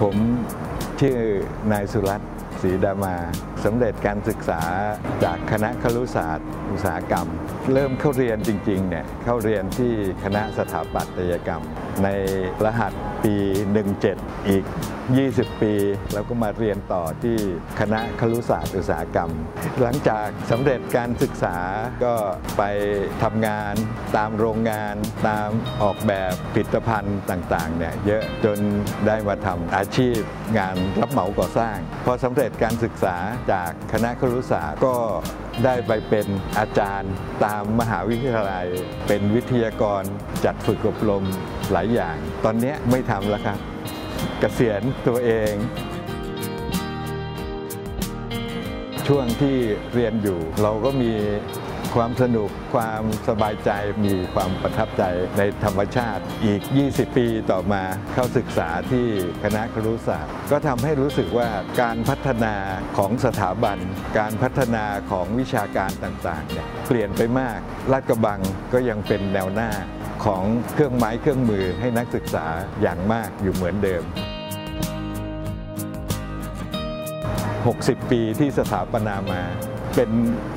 ผมชื่อนายสุรัตน์ศรีดามา สำเร็จการศึกษาจากคณะครุศาสตร์ อุตสาหกรรม เริ่มเข้าเรียนจริงๆเนี่ยเข้าเรียนที่คณะสถาปัตยกรรม ในรหัสปี 17 อีก 20 ปีแล้วก็มาเรียนต่อที่คณะครุศาสตร์อุตสาหกรรม หลังจากสำเร็จการศึกษาก็ไปทำงานตามโรงงาน ตามออกแบบผลิตภัณฑ์ต่างๆเนี่ยเยอะจนได้มาทำอาชีพงานรับเหมาก่อสร้าง พอสำเร็จการศึกษาจากคณะครุศาสตร์ก็ได้ไปเป็นอาจารย์ตามมหาวิทยาลัย เป็นวิทยากรจัดฝึกอบรมหลายอย่าง ตอนนี้ไม่ทำแล้วครับเกษียณตัวเอง ช่วงที่เรียนอยู่เราก็มี ความสนุกความสบายใจมีความประทับใจในธรรมชาติอีก 20 ปีต่อมาเข้าศึกษาที่คณะครุศาสตร์ ก็ทำให้รู้สึกว่าการพัฒนาของสถาบัน การพัฒนาของวิชาการต่างๆเนี่ยเปลี่ยนไปมากลาดกระบังก็ยังเป็นแนวหน้าของเครื่องไม้เครื่องมือให้นักศึกษาอย่างมากอยู่เหมือนเดิม 60 ปีที่สถาปนามา เป็น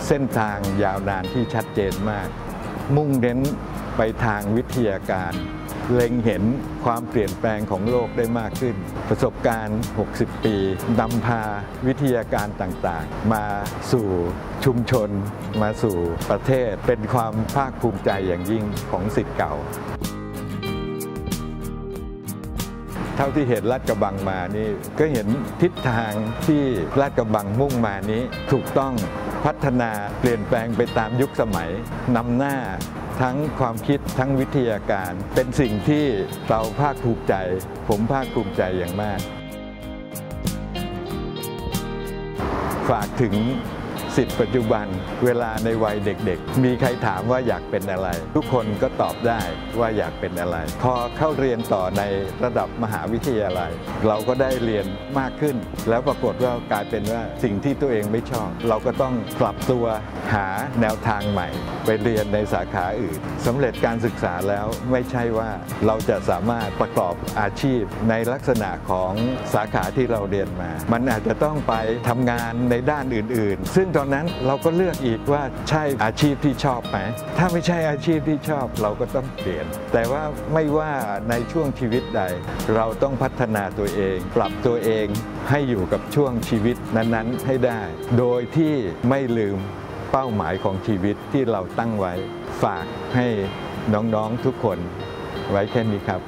เส้นทางยาวนานที่ชัดเจนมาก มุ่งเน้นไปทางวิทยาการ เล็งเห็นความเปลี่ยนแปลงของโลกได้มากขึ้น ประสบการณ์ 60 ปีนำพาวิทยาการต่างๆ มาสู่ชุมชน มาสู่ประเทศ เป็นความภาคภูมิใจอย่างยิ่งของสิทธิ์เก่า เท่าที่เห็นลาดกระบังมานี่ก็เห็นทิศทางที่ลาดกระบังมุ่งมานี้ถูกต้องพัฒนาเปลี่ยนแปลงไปตามยุคสมัยนำหน้าทั้งความคิดทั้งวิทยาการ เป็นสิ่งที่เราภาคภูมิใจ ผมภาคภูมิใจอย่างมาก ฝากถึง สิทธิ์ปัจจุบันเวลาในวัยเด็กๆ มีใครถามว่าอยากเป็นอะไร ทุกคนก็ตอบได้ว่าอยากเป็นอะไร พอเข้าเรียนต่อในระดับมหาวิทยาลัย เราก็ได้เรียนมากขึ้น แล้วปรากฏว่ากลายเป็นว่าสิ่งที่ตัวเองไม่ชอบ เราก็ต้องปรับตัวหาแนวทางใหม่ ไปเรียนในสาขาอื่นสำเร็จการศึกษาแล้วไม่ใช่ว่าเราจะสามารถประกอบอาชีพในลักษณะของสาขาที่เราเรียนมา มันอาจจะต้องไปทำงานในด้านอื่น ๆ ซึ่งตอนนั้นเราก็เลือกอีกว่าใช่อาชีพที่ชอบไหมถ้าไม่ใช่อาชีพที่ชอบเราก็ต้องเปลี่ยน แต่ว่าไม่ว่าในช่วงชีวิตใด เราต้องพัฒนาตัวเอง ปรับตัวเองให้อยู่กับช่วงชีวิตนั้นๆ ให้ได้ โดยที่ไม่ลืม เป้าหมายของชีวิตที่เราตั้งไว้ฝากให้น้องๆทุกคนไว้แค่นี้ครับ